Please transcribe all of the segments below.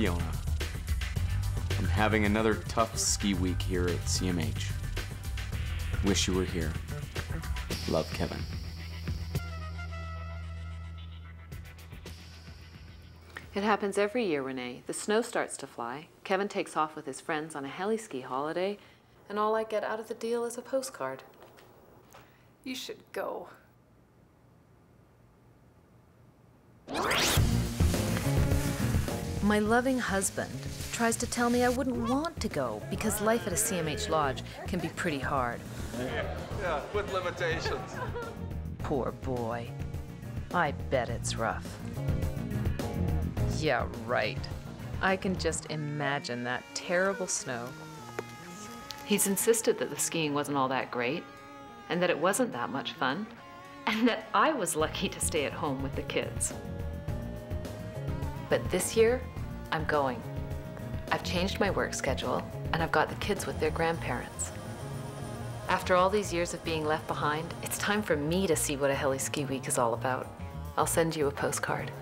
Dear Fiona, I'm having another tough ski week here at CMH. Wish you were here. Love, Kevin. It happens every year, Renee. The snow starts to fly. Kevin takes off with his friends on a heli ski holiday, and all I get out of the deal is a postcard. You should go. My loving husband tries to tell me I wouldn't want to go because life at a CMH lodge can be pretty hard. Yeah, with limitations. Poor boy. I bet it's rough. Yeah, right. I can just imagine that terrible snow. He's insisted that the skiing wasn't all that great, and that it wasn't that much fun, and that I was lucky to stay at home with the kids. But this year, I'm going. I've changed my work schedule, and I've got the kids with their grandparents. After all these years of being left behind, it's time for me to see what a heli ski week is all about. I'll send you a postcard.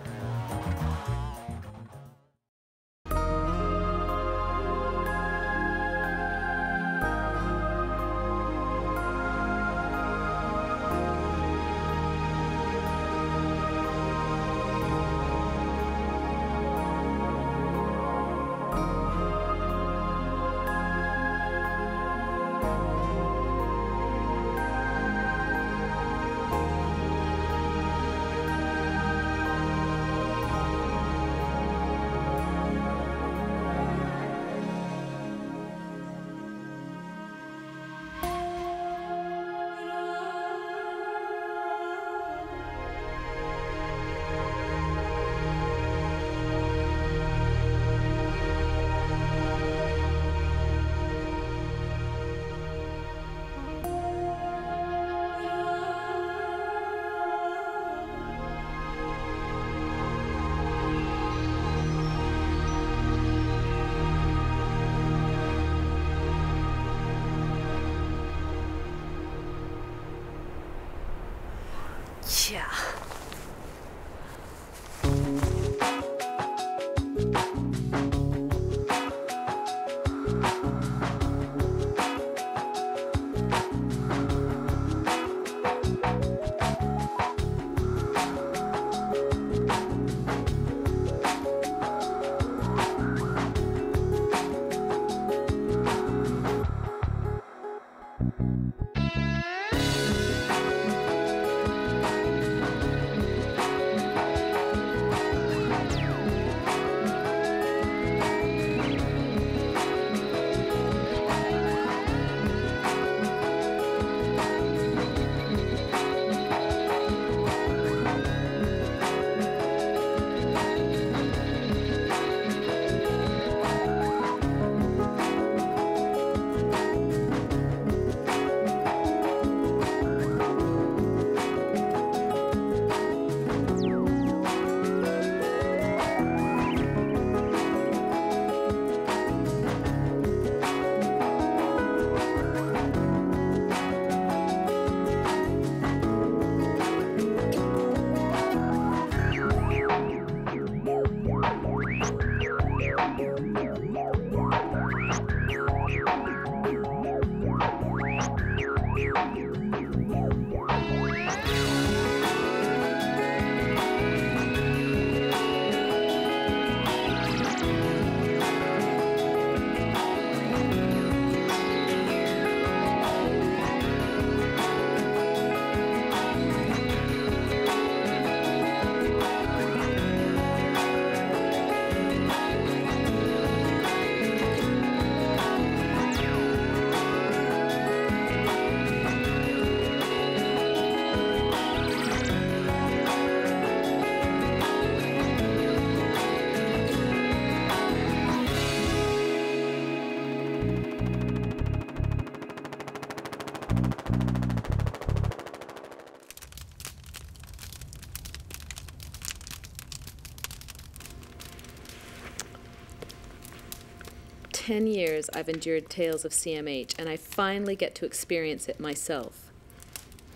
10 years I've endured tales of CMH, and I finally get to experience it myself.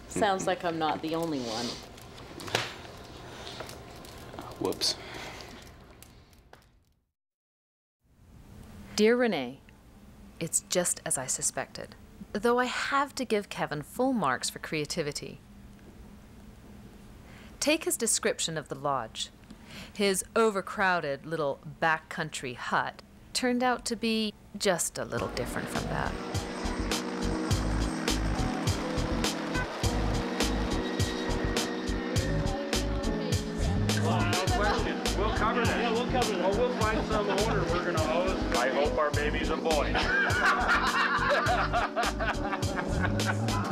Sounds like I'm not the only one. Whoops. Dear Renee, it's just as I suspected, though I have to give Kevin full marks for creativity. Take his description of the lodge his overcrowded little backcountry hut turned out to be just a little different from that. We'll cover that. Yeah, we'll cover that. Well, we'll find some owner we're gonna hose. I hope our baby's a boy.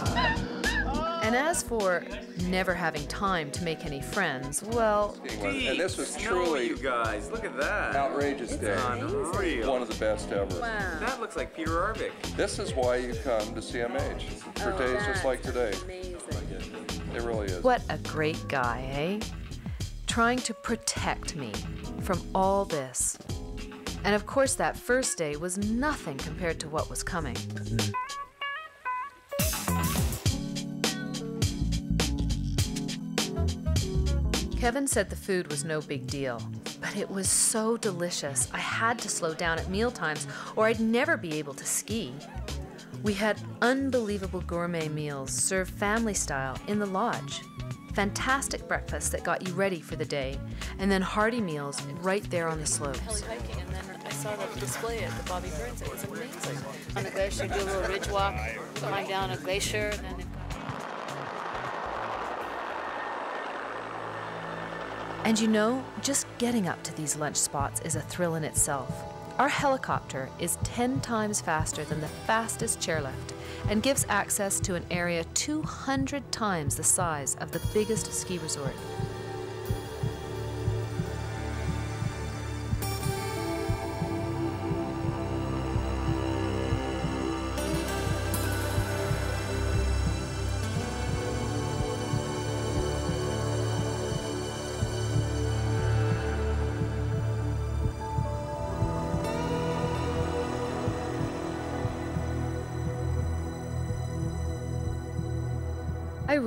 And as for never having time to make any friends, well, And this was truly you guys. Look at that. outrageous day. Unreal. One of the best ever. Wow. That looks like Peter Arvik. This is why you come to CMH for days just like today. Amazing. It really is. what a great guy, eh? Trying to protect me from all this. And of course, that first day was nothing compared to what was coming. Kevin said the food was no big deal, but it was so delicious. I had to slow down at mealtimes or I'd never be able to ski. We had unbelievable gourmet meals served family style in the lodge. Fantastic breakfast that got you ready for the day, and then hearty meals right there on the slopes. hiking, and then I saw the display at the Bobbie Burns. It was amazing. On the glacier, do a little ridge walk, climb down a glacier, and then And you know, just getting up to these lunch spots is a thrill in itself. Our helicopter is 10 times faster than the fastest chairlift and gives access to an area 200 times the size of the biggest ski resort.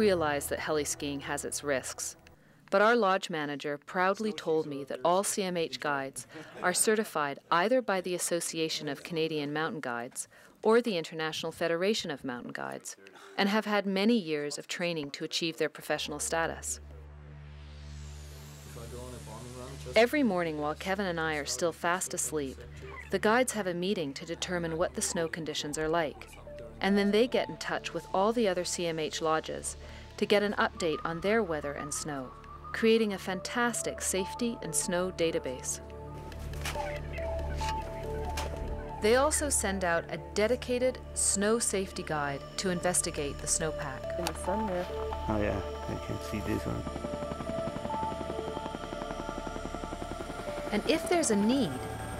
Realize that heli skiing has its risks, but our lodge manager proudly told me that all CMH guides are certified either by the Association of Canadian Mountain Guides or the International Federation of Mountain Guides and have had many years of training to achieve their professional status. Every morning while Kevin and I are still fast asleep, the guides have a meeting to determine what the snow conditions are like. And then they get in touch with all the other CMH lodges to get an update on their weather and snow, creating a fantastic safety and snow database. They also send out a dedicated snow safety guide to investigate the snowpack. in the sun there. Oh yeah, I can see this one. And if there's a need,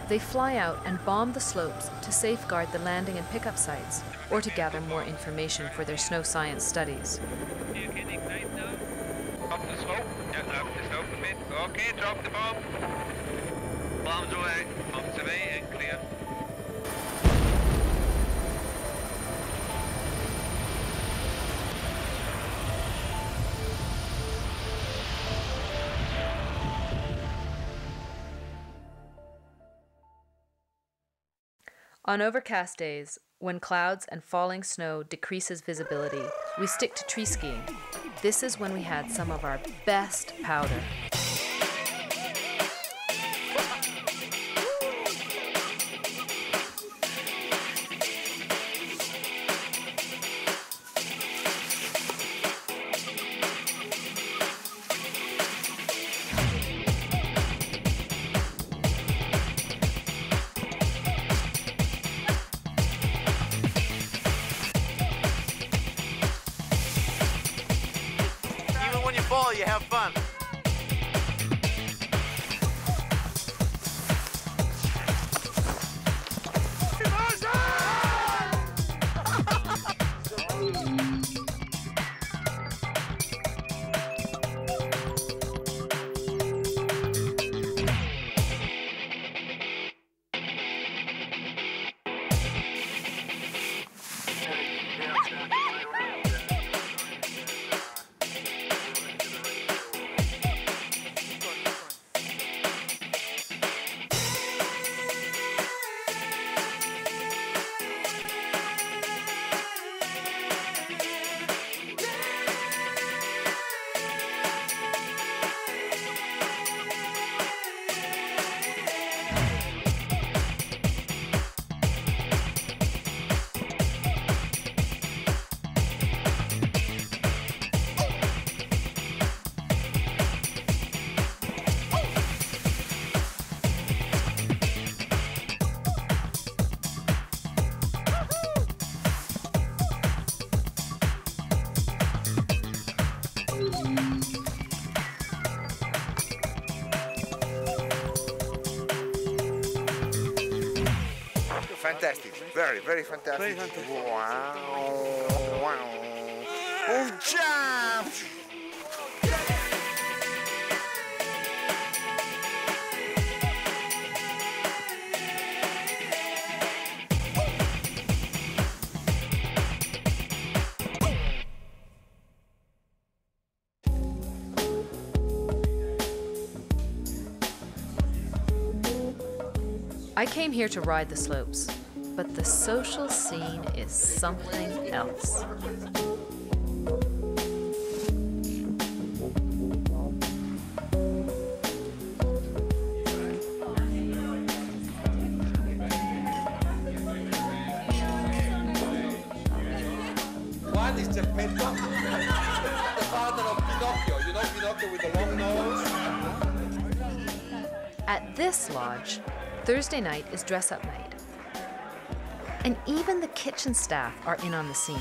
they fly out and bomb the slopes to safeguard the landing and pickup sites or to gather more information for their snow science studies. You can ignite now. Up the slope. Yeah, up the slope a bit. Okay, drop the bomb. Bombs away. Bombs away and clear. On overcast days, when clouds and falling snow decreases visibility, we stick to tree skiing. This is when we had some of our best powder. When you have fun. Fantastic. Very, very fantastic. Wow. Wow. Oh, jump! I came here to ride the slopes, the social scene is something else. What is Geppetto? the father of Pinocchio. You know Pinocchio with the long nose? At this lodge, Thursday night is dress up night. And even the kitchen staff are in on the scene.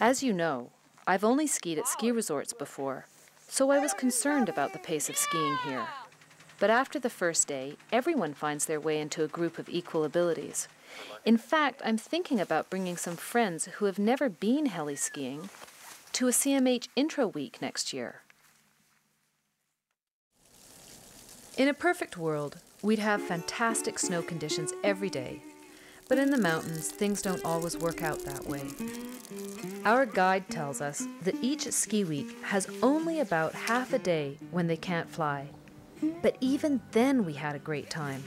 As you know, I've only skied at ski resorts before, so I was concerned about the pace of skiing here. But after the first day, everyone finds their way into a group of equal abilities. In fact, I'm thinking about bringing some friends who have never been heli skiing to a CMH intro week next year. In a perfect world, we'd have fantastic snow conditions every day. But in the mountains, things don't always work out that way. Our guide tells us that each ski week has only about half a day when they can't fly. But even then, we had a great time.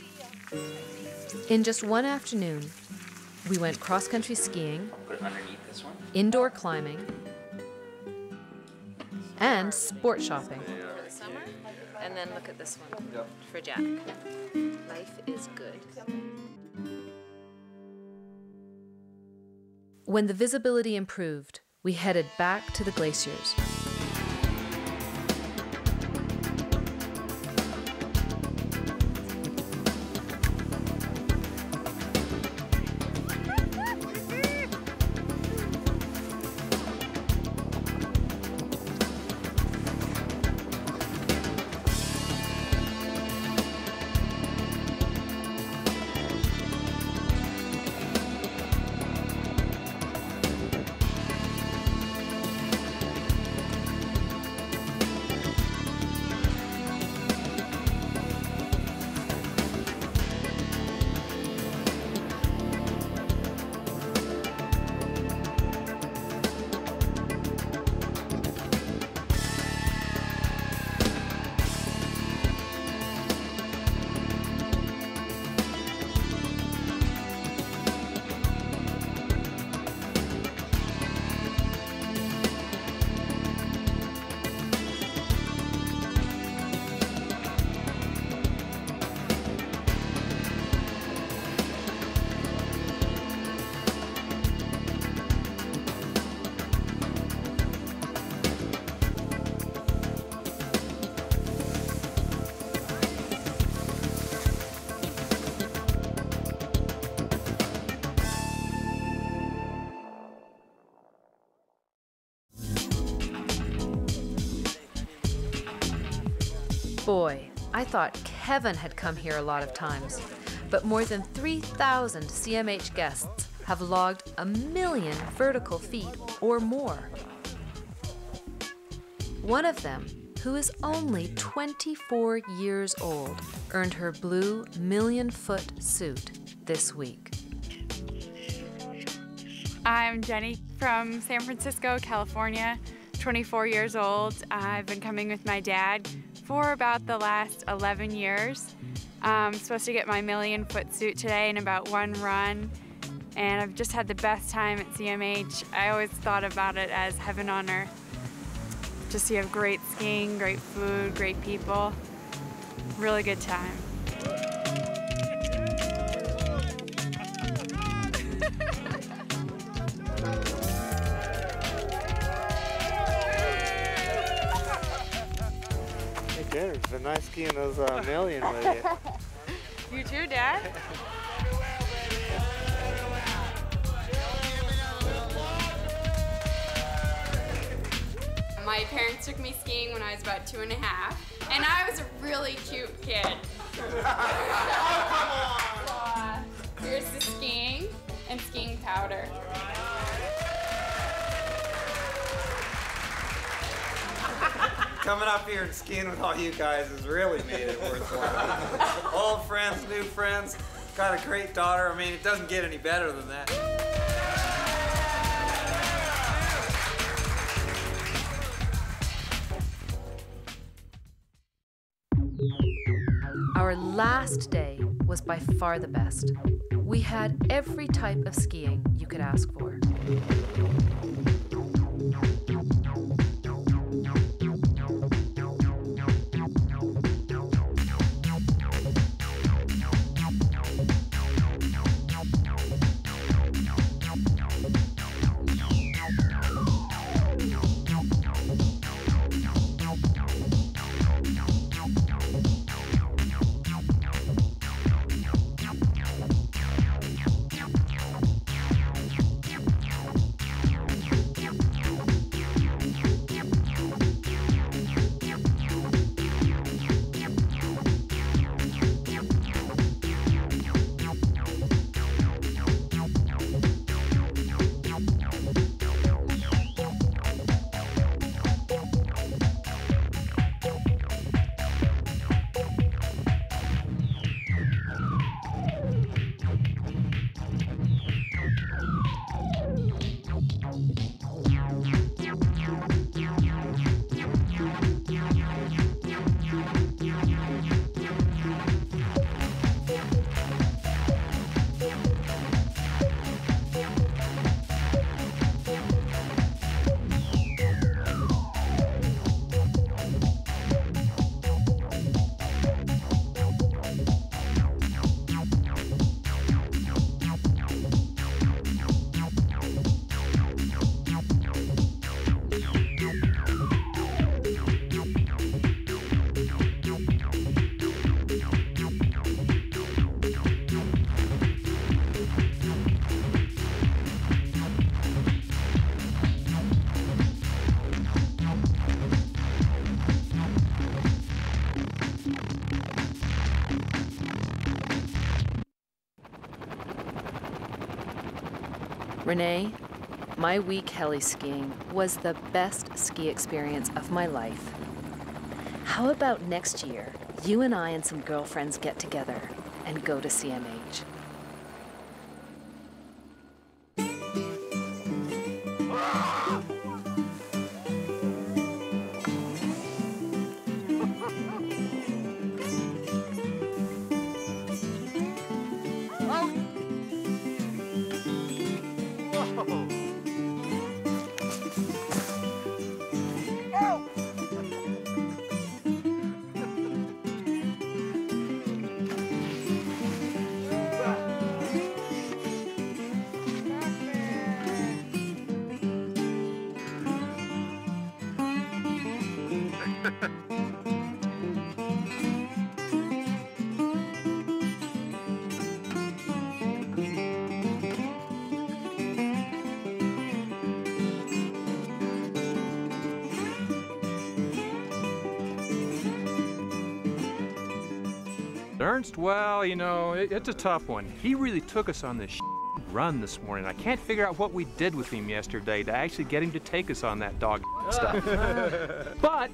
In just one afternoon, we went cross country skiing, indoor climbing, and sport shopping. For the summer, and then look at this one for Jack. Life is good. When the visibility improved, we headed back to the glaciers. I thought Kevin had come here a lot of times, but more than 3,000 CMH guests have logged a million vertical feet or more. One of them, who is only 24 years old, earned her blue million foot suit this week. I'm Jenny from San Francisco, California, 24 years old. I've been coming with my dad for about the last 11 years. I'm supposed to get my million foot suit today in about one run, and I've just had the best time at CMH. I always thought about it as heaven on earth. Just you have great skiing, great food, great people. Really good time. It's been nice skiing those uh, million with you. You too, Dad? My parents took me skiing when I was about two and a half, and I was a really cute kid. Here's the skiing and skiing powder. Coming up here and skiing with all you guys has really made it worthwhile. Old friends, new friends, got a great daughter. I mean, it doesn't get any better than that. Our last day was by far the best. We had every type of skiing you could ask for. Renee, my week heli skiing was the best ski experience of my life. How about next year, you and I and some girlfriends get together and go to CMH? Ernst, well, you know, it, it's a tough one. He really took us on this run this morning. I can't figure out what we did with him yesterday to actually get him to take us on that dog stuff. but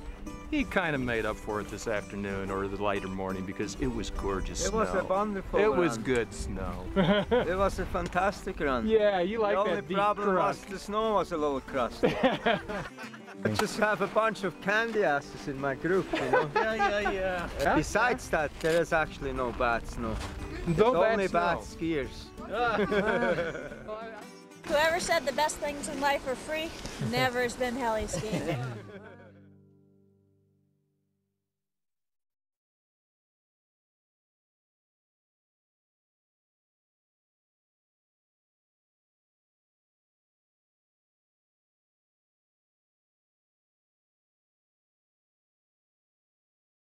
he kind of made up for it this afternoon or the later morning because it was gorgeous It snow. was a wonderful It was good snow. it was a fantastic run. Yeah, you like the that only problem crust. was the snow was a little crusty. I just have a bunch of candy asses in my group, you know. yeah, yeah, yeah. Besides that, there is actually no bad snow. No it's bad only bad skiers. Whoever said the best things in life are free never has been heli skiing.